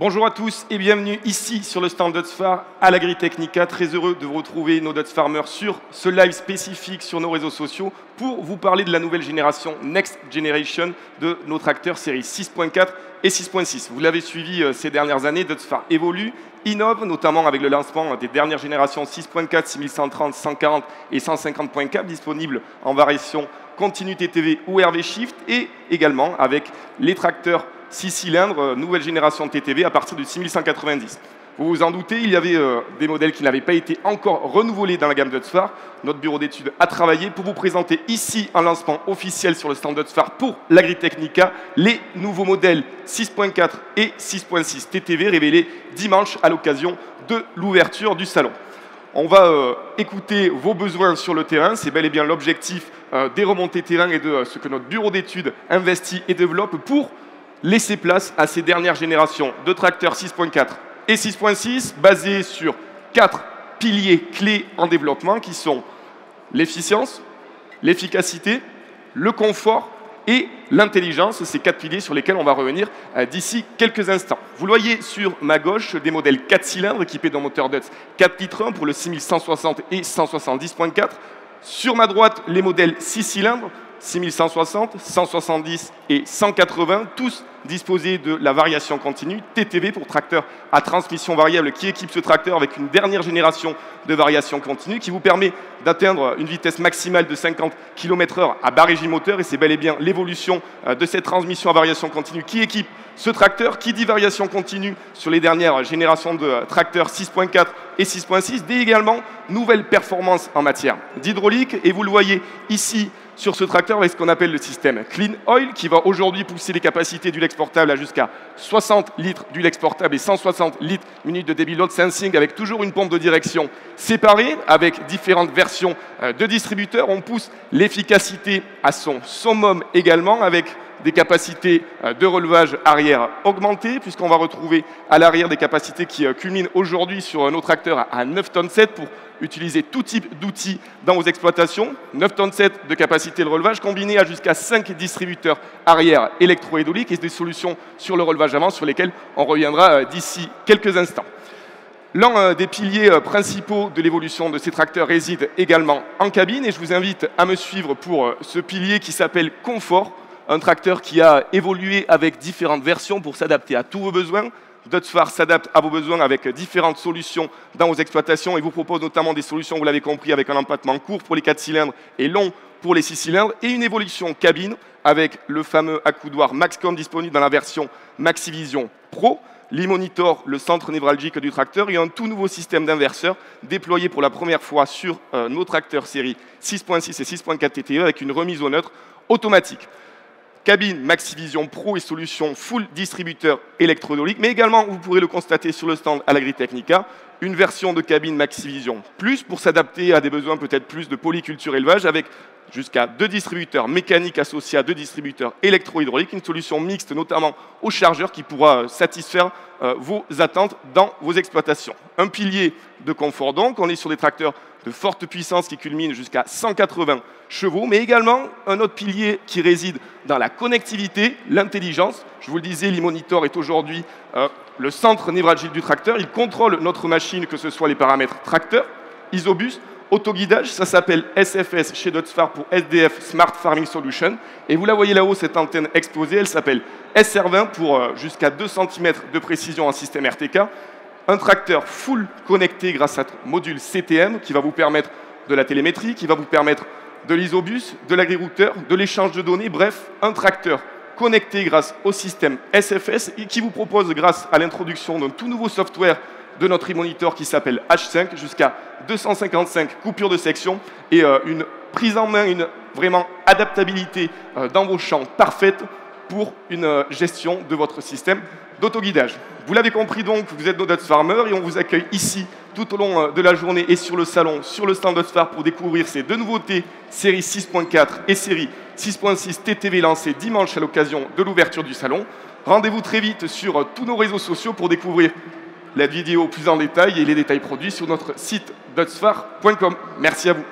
Bonjour à tous et bienvenue ici sur le stand Dotsfar à l'Agritechnica. Très heureux de vous retrouver, nos Dots Farmers, sur ce live spécifique sur nos réseaux sociaux pour vous parler de la nouvelle génération Next Generation de nos tracteurs série 6.4 et 6.6. Vous l'avez suivi euh, ces dernières années, Dotsfar évolue, innove, notamment avec le lancement des dernières générations 6.4, 6130, 140 et 150.4 disponibles en variation continue TTV ou RV Shift et également avec les tracteurs 6 cylindres, euh, nouvelle génération de TTV à partir du 6190. Vous vous en doutez, il y avait euh, des modèles qui n'avaient pas été encore renouvelés dans la gamme Dutsfar. Notre bureau d'études a travaillé pour vous présenter ici un lancement officiel sur le stand Dutsfar pour l'Agritechnica, les nouveaux modèles 6.4 et 6.6 TTV révélés dimanche à l'occasion de l'ouverture du salon. On va euh, écouter vos besoins sur le terrain, c'est bel et bien l'objectif des remontées terrain et de ce que notre bureau d'études investit et développe pour laisser place à ces dernières générations de tracteurs 6.4 et 6.6 basés sur quatre piliers clés en développement qui sont l'efficience, l'efficacité, le confort et l'intelligence, ces quatre piliers sur lesquels on va revenir euh, d'ici quelques instants. Vous voyez sur ma gauche, des modèles 4 cylindres équipés d'un moteur Dutz 4 litres 1 pour le 6160 et 170.4. Sur ma droite, les modèles 6 cylindres 6160, 170 et 180, tous disposés de la variation continue, TTV pour tracteur à transmission variable qui équipe ce tracteur avec une dernière génération de variation continue qui vous permet d'atteindre une vitesse maximale de 50 km/h à bas régime moteur et c'est bel et bien l'évolution euh, de cette transmission à variation continue qui équipe ce tracteur qui dit variation continue sur les dernières générations de tracteurs 6.4 et 6.6, dit également nouvelles performances en matière d'hydraulique et vous le voyez ici sur ce tracteur avec ce qu'on appelle le système Clean Oil, qui va aujourd'hui pousser les capacités d'huile exportable à jusqu'à 60 litres d'huile exportable et 160 litres minutes de débit load sensing, avec toujours une pompe de direction séparée, avec différentes versions euh, de distributeurs. On pousse l'efficacité à son summum également, avec des capacités euh, de relevage arrière augmentées, puisqu'on va retrouver à l'arrière des capacités qui euh, culminent aujourd'hui sur nos tracteurs à 9 tonnes 7 pour utiliser tout type d'outils dans vos exploitations. 9 tonnes 7 de capacité de relevage combiné à jusqu'à 5 distributeurs arrière électrohydrauliques et des solutions sur le relevage avant sur lesquelles on reviendra euh, d'ici quelques instants. L'un des piliers principaux de l'évolution de ces tracteurs réside également en cabine et je vous invite à me suivre pour ce pilier qui s'appelle Confort, un tracteur qui a évolué avec différentes versions pour s'adapter à tous vos besoins, Dutsfar s'adapte à vos besoins avec différentes solutions dans vos exploitations et vous propose notamment des solutions, vous l'avez compris, avec un empattement court pour les 4 cylindres et long pour les 6 cylindres et une évolution cabine avec le fameux accoudoir Maxcom disponible dans la version Maxivision Pro, l'e-monitor, le centre névralgique du tracteur et un tout nouveau système d'inverseur déployé pour la première fois sur euh, nos tracteurs série 6.6 et 6.4 TTE avec une remise au neutre automatique cabine Maxivision Pro et solution full distributeur électrohydraulique, mais également, vous pourrez le constater sur le stand à l'Agritechnica, une version de cabine Maxivision Plus pour s'adapter à des besoins peut-être plus de polyculture élevage avec jusqu'à deux distributeurs mécaniques associés à deux distributeurs électrohydrauliques, une solution mixte notamment au chargeur qui pourra satisfaire euh, vos attentes dans vos exploitations. Un pilier de confort donc, on est sur des tracteurs de forte puissance qui culminent jusqu'à 180 chevaux, mais également un autre pilier qui réside dans la connectivité, l'intelligence. Je vous le disais, l'e-monitor est aujourd'hui euh, le centre névralgique du tracteur. Il contrôle notre machine, que ce soit les paramètres tracteur, isobus, autoguidage. Ça s'appelle SFS chez Dotsfar pour SDF Smart Farming Solution. Et vous la voyez là-haut, cette antenne exposée, elle s'appelle SR20 pour euh, jusqu'à 2 cm de précision en système RTK un tracteur full connecté grâce à module CTM qui va vous permettre de la télémétrie, qui va vous permettre de l'isobus, de l'agrirouteur, de l'échange de données, bref, un tracteur connecté grâce au système SFS et qui vous propose, grâce à l'introduction d'un tout nouveau software de notre e-monitor qui s'appelle H5, jusqu'à 255 coupures de section et euh, une prise en main, une vraiment adaptabilité euh, dans vos champs parfaite pour une euh, gestion de votre système d'autoguidage. Vous l'avez compris donc, vous êtes nos Dots Farmers et on vous accueille ici tout au long de la journée et sur le salon, sur le stand Dotsfar pour découvrir ces deux nouveautés, série 6.4 et série 6.6 TTV lancées dimanche à l'occasion de l'ouverture du salon. Rendez-vous très vite sur tous nos réseaux sociaux pour découvrir la vidéo plus en détail et les détails produits sur notre site dotsfar.com. Merci à vous.